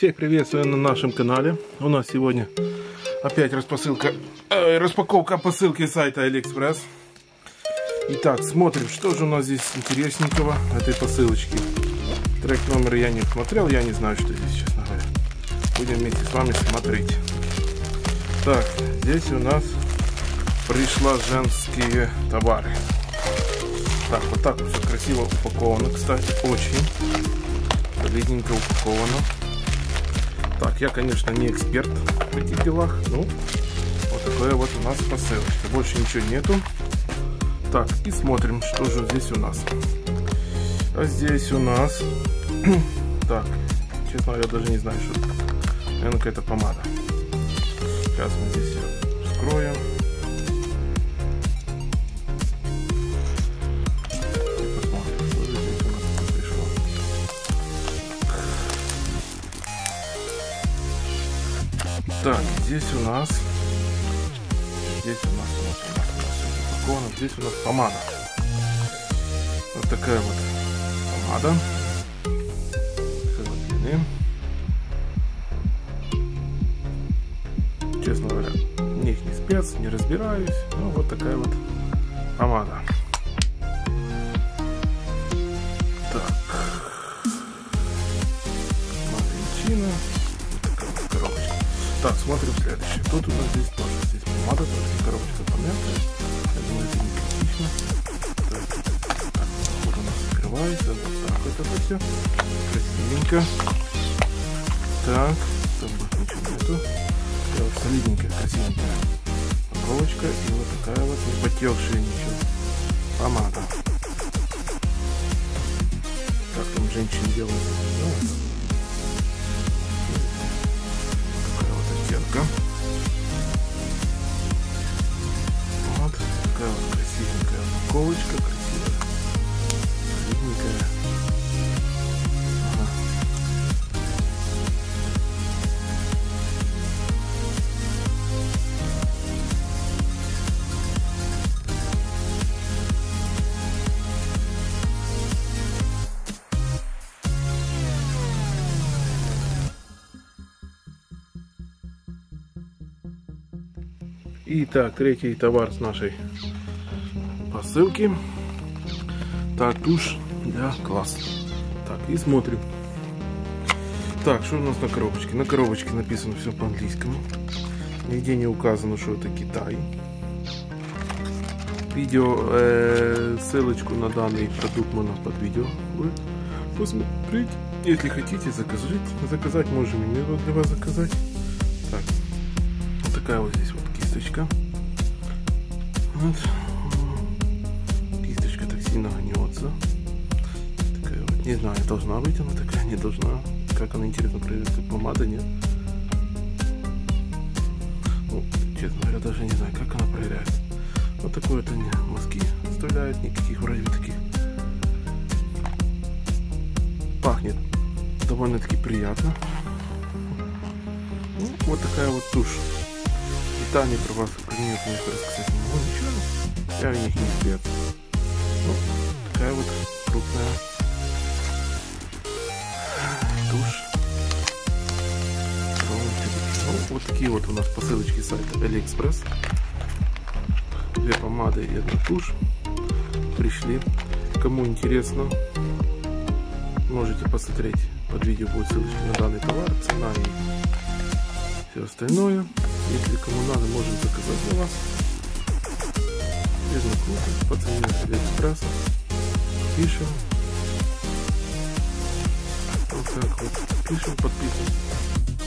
Всех приветствую на нашем канале. У нас сегодня опять распосылка, э, распаковка посылки сайта AliExpress. Итак, смотрим, что же у нас здесь интересненького этой посылочке. Трек номер я не смотрел, я не знаю, что здесь, честно говоря. Будем вместе с вами смотреть. Так, здесь у нас пришла женские товары. Так, вот так все красиво упаковано, кстати, очень солидненько упаковано. Так, я, конечно, не эксперт в этих делах, но вот такое вот у нас посылочка. Больше ничего нету. Так, и смотрим, что же здесь у нас. А здесь у нас... так, честно говоря, даже не знаю, что. Наверное, какая-то помада. Сейчас мы здесь вскроем. Так, здесь у нас, здесь у нас, у у нас, упаковано. Здесь у нас помада. Вот такая вот помада. Длины. Честно говоря, в них не спец, не разбираюсь. Ну, вот такая вот помада. Так. Так, смотрим следующее. Тут у нас здесь тоже здесь помада, только коробочка помятая. Я думаю, это не критично. Так, так вот у нас открывается. Вот так вот это все. Красивенько. Так, там больше ничего нету. Такая вот солидненькая, красивенькая упаковочка. И вот такая вот не потекшая ничего. Помада. Как там женщины делают? Ну, оттенка. Вот такая вот красивенькая упаковочка, красивая, солидненькая. Итак, третий товар с нашей посылки. Так, тушь для глаз. Так, и смотрим. Так, что у нас на коробочке? На коробочке написано все по-английскому. Нигде не указано, что это Китай. Видео, э, ссылочку на данный продукт можно под видео вы посмотреть. Если хотите заказать, заказать можем и для вас заказать. Так, вот такая вот здесь кисточка. Вот. Кисточка так сильно гнется. Такая вот, не знаю, должна быть она такая, не должна. Как она интересно как помада, нет. Ну, честно говоря, даже не знаю, как она проверяет. Вот такой вот они мазки оставляют, никаких вроде бы таких. Пахнет довольно-таки приятно. Ну, вот такая вот тушь. Детали про вас нет, конечно, рассказать не могу ничего. Я в них не эксперт. Ну, такая вот крупная тушь. Ну, вот такие вот у нас посылочки сайта AliExpress. Две помады и одна тушь пришли. Кому интересно, можете посмотреть. Под видео будет ссылочка на данный товар, цена и все остальное. Если кому надо, можем заказать для вас. Без накруток, по цене Алиэкспресса. Пишем. Вот так вот. Пишем, подписываемся.